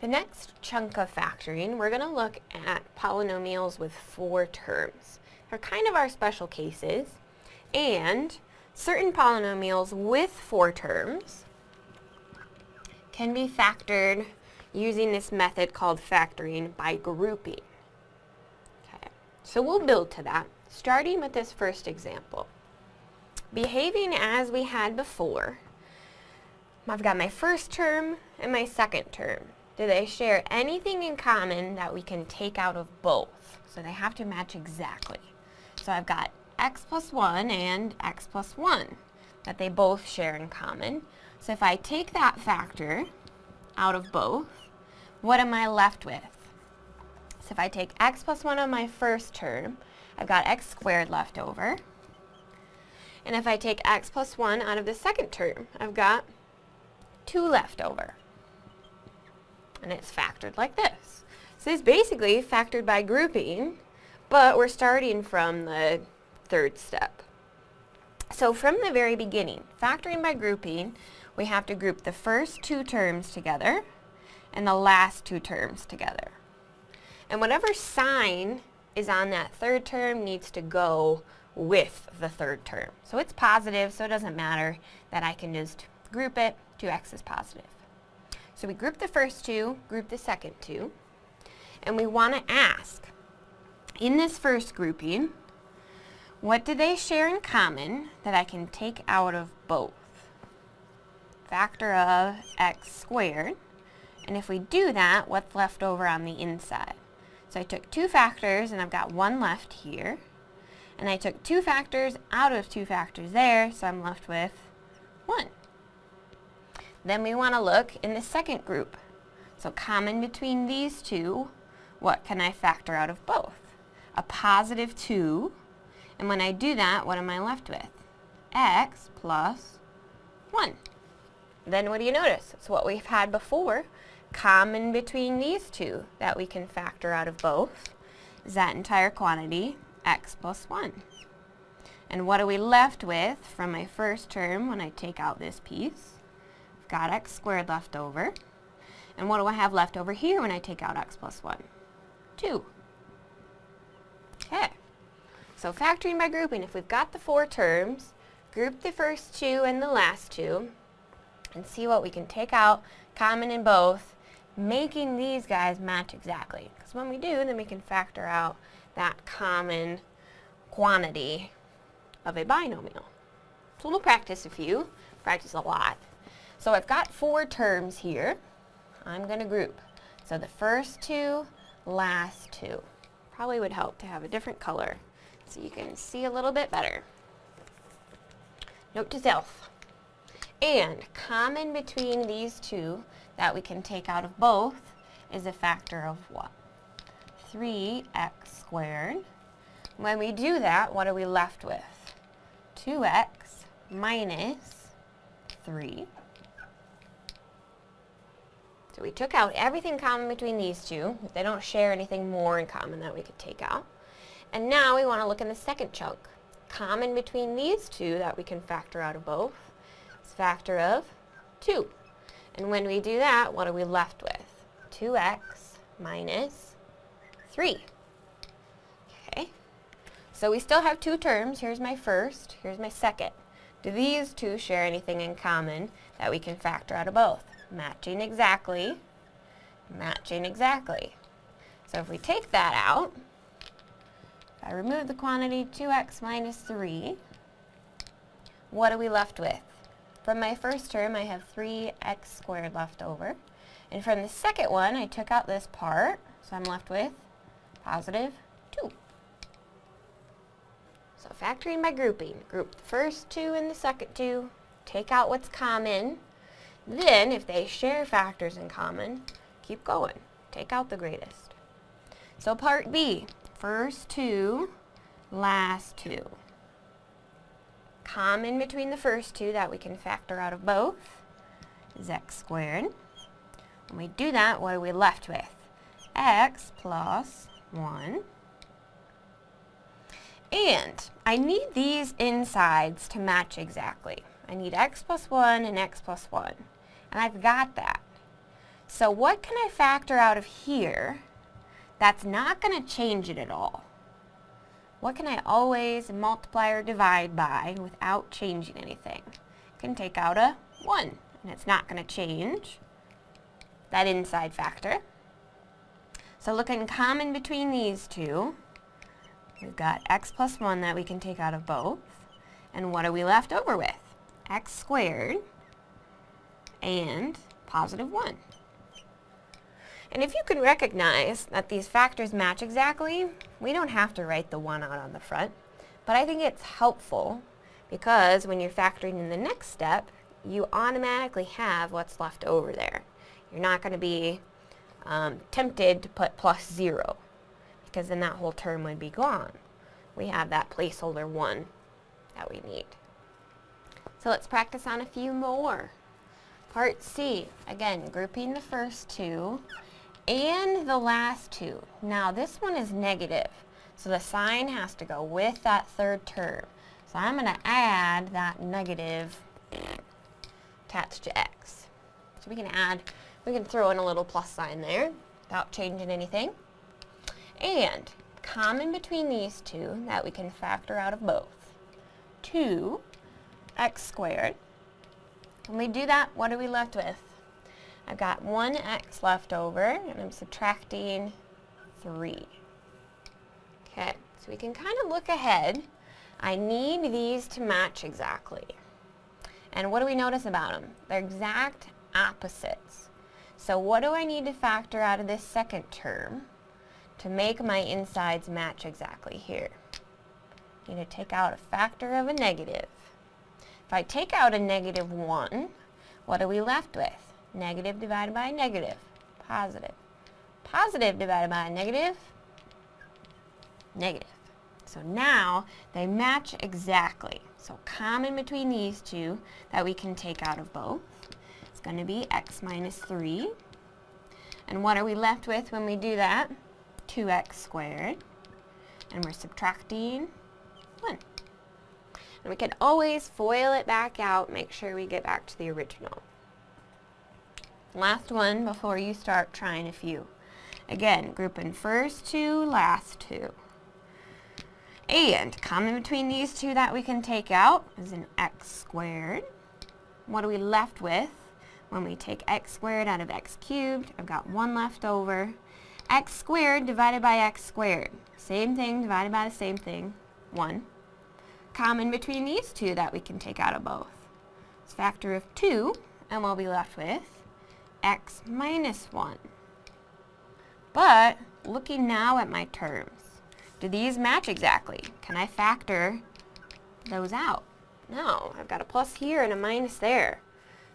The next chunk of factoring, we're going to look at polynomials with four terms. They're kind of our special cases, and certain polynomials with four terms can be factored using this method called factoring by grouping. Okay, so we'll build to that, starting with this first example. Behaving as we had before, I've got my first term and my second term. Do they share anything in common that we can take out of both? So they have to match exactly. So I've got x plus 1 and x plus 1 that they both share in common. So if I take that factor out of both, what am I left with? So if I take x plus 1 on my first term, I've got x squared left over. And if I take x plus 1 out of the second term, I've got 2 left over and it's factored like this. So it's basically factored by grouping, but we're starting from the third step. So from the very beginning, factoring by grouping, we have to group the first two terms together and the last two terms together. And whatever sign is on that third term needs to go with the third term. So it's positive, so it doesn't matter that I can just group it. 2x is positive. So we group the first two, group the second two, and we want to ask, in this first grouping, what do they share in common that I can take out of both? Factor of x squared. And if we do that, what's left over on the inside? So I took two factors, and I've got one left here. And I took two factors out of two factors there, so I'm left with 1. Then we want to look in the second group. So common between these two, what can I factor out of both? A positive 2, and when I do that, what am I left with? x plus 1. Then what do you notice? It's what we've had before. Common between these two that we can factor out of both is that entire quantity, x plus 1. And what are we left with from my first term when I take out this piece? Got x squared left over. And what do I have left over here when I take out x plus 1? 2. Okay. So factoring by grouping, if we've got the four terms, group the first two and the last two, and see what we can take out common in both, making these guys match exactly. Because when we do, then we can factor out that common quantity of a binomial. So we'll practice a few, practice a lot. So I've got four terms here. I'm going to group. So the first two, last two. Probably would help to have a different color so you can see a little bit better. Note to self. And common between these two that we can take out of both is a factor of what? 3x squared. When we do that, what are we left with? 2x minus 3 so we took out everything common between these two. They don't share anything more in common that we could take out. And now we want to look in the second chunk. Common between these two that we can factor out of both is factor of 2. And when we do that, what are we left with? 2x minus 3. Okay. So we still have two terms. Here's my first. Here's my second. Do these two share anything in common that we can factor out of both? Matching exactly, matching exactly. So if we take that out, if I remove the quantity 2x minus 3, what are we left with? From my first term, I have 3x squared left over. And from the second one, I took out this part, so I'm left with positive 2. So factoring by grouping, group the first two and the second two, take out what's common, then, if they share factors in common, keep going. Take out the greatest. So part B, first two, last two. Common between the first two that we can factor out of both is x squared. When we do that, what are we left with? x plus 1. And I need these insides to match exactly. I need x plus 1 and x plus 1. And I've got that. So what can I factor out of here that's not going to change it at all? What can I always multiply or divide by without changing anything? I can take out a 1, and it's not going to change that inside factor. So looking common between these two, we've got x plus 1 that we can take out of both. And what are we left over with? x squared and positive 1. And if you can recognize that these factors match exactly, we don't have to write the 1 out on the front. But I think it's helpful because when you're factoring in the next step, you automatically have what's left over there. You're not going to be um, tempted to put plus 0 because then that whole term would be gone. We have that placeholder 1 that we need. So let's practice on a few more. Part C, again, grouping the first two and the last two. Now this one is negative, so the sign has to go with that third term. So I'm going to add that negative attached to x. So we can add, we can throw in a little plus sign there without changing anything. And common between these two that we can factor out of both. 2 x squared. When we do that, what are we left with? I've got 1x left over, and I'm subtracting 3. Okay, so we can kind of look ahead. I need these to match exactly. And what do we notice about them? They're exact opposites. So what do I need to factor out of this second term to make my insides match exactly here? I need to take out a factor of a negative. If I take out a negative 1, what are we left with? Negative divided by negative, positive. Positive divided by negative, negative. So now they match exactly. So common between these two that we can take out of both is going to be x minus 3. And what are we left with when we do that? 2x squared. And we're subtracting 1. And we can always FOIL it back out, make sure we get back to the original. Last one before you start trying a few. Again, grouping first two, last two. And common between these two that we can take out is an x squared. What are we left with when we take x squared out of x cubed? I've got one left over. x squared divided by x squared. Same thing divided by the same thing, 1 common between these two that we can take out of both. It's factor of 2, and we'll be left with x minus 1. But, looking now at my terms, do these match exactly? Can I factor those out? No, I've got a plus here and a minus there.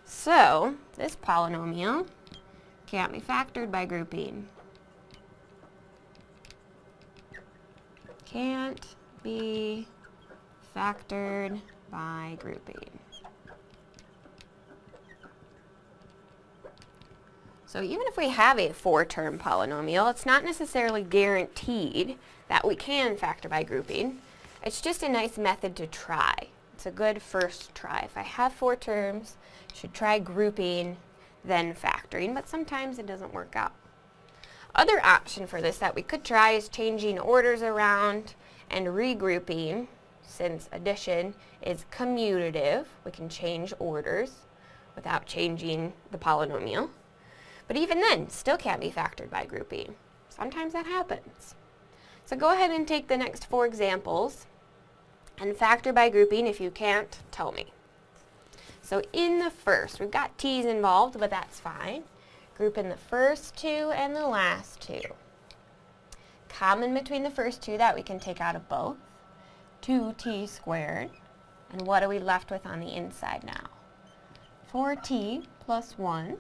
So, this polynomial can't be factored by grouping. Can't be factored by grouping. So even if we have a four-term polynomial, it's not necessarily guaranteed that we can factor by grouping. It's just a nice method to try. It's a good first try. If I have four terms, I should try grouping, then factoring, but sometimes it doesn't work out. Other option for this that we could try is changing orders around and regrouping since addition is commutative, we can change orders without changing the polynomial. But even then, still can't be factored by grouping. Sometimes that happens. So go ahead and take the next four examples and factor by grouping. If you can't, tell me. So in the first, we've got t's involved, but that's fine. Group in the first two and the last two. Common between the first two that we can take out of both. 2t squared. And what are we left with on the inside now? 4t plus 1.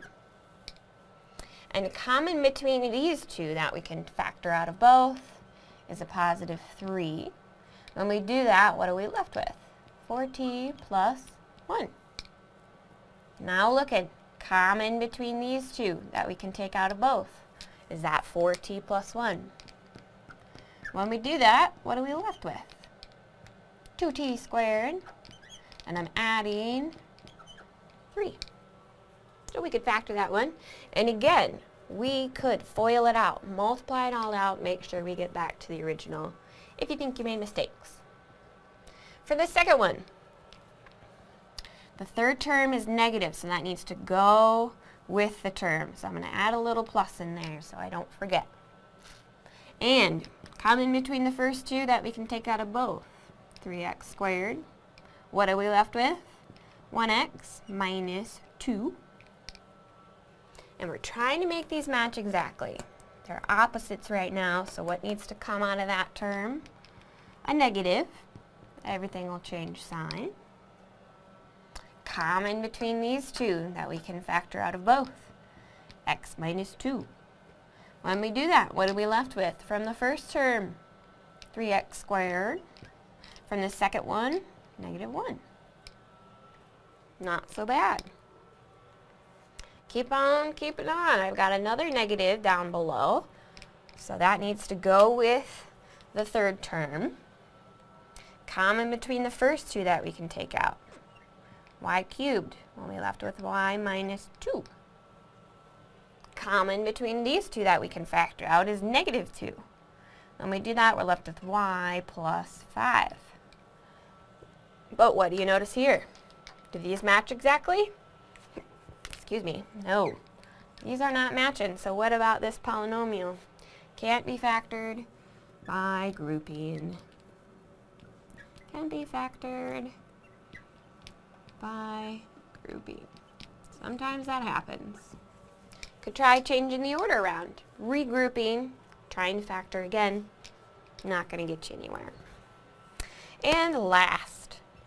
And common between these two that we can factor out of both is a positive 3. When we do that, what are we left with? 4t plus 1. Now look at common between these two that we can take out of both. Is that 4t plus 1? When we do that, what are we left with? 2t squared, and I'm adding 3. So we could factor that one. And again, we could FOIL it out, multiply it all out, make sure we get back to the original if you think you made mistakes. For the second one, the third term is negative, so that needs to go with the term. So I'm going to add a little plus in there so I don't forget. And common between the first two that we can take out of both. 3x squared. What are we left with? 1x minus 2. And we're trying to make these match exactly. They're opposites right now, so what needs to come out of that term? A negative. Everything will change sign. Common between these two that we can factor out of both. x minus 2. When we do that, what are we left with from the first term? 3x squared. From the second one, negative 1. Not so bad. Keep on keeping on. I've got another negative down below. So that needs to go with the third term. Common between the first two that we can take out. y cubed. We'll left with y minus 2. Common between these two that we can factor out is negative 2. When we do that, we're left with y plus 5. But what do you notice here? Do these match exactly? excuse me, no. These are not matching, so what about this polynomial? Can't be factored by grouping. Can be factored by grouping. Sometimes that happens. Could try changing the order around. Regrouping, trying to factor again, not going to get you anywhere. And last,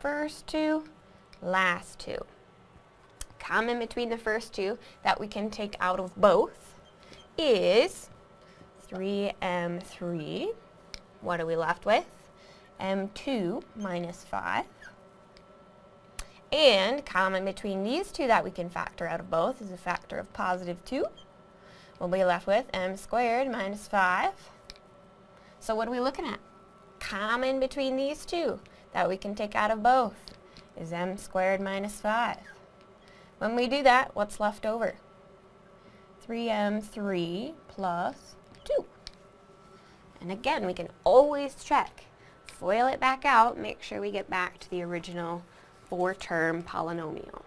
first two, last two common between the first two that we can take out of both is 3m3. What are we left with? m2 minus 5. And common between these two that we can factor out of both is a factor of positive 2. We'll be left with m squared minus 5. So what are we looking at? Common between these two that we can take out of both is m squared minus 5. When we do that, what's left over? 3m3 plus 2. And again, we can always check. FOIL it back out, make sure we get back to the original four-term polynomial.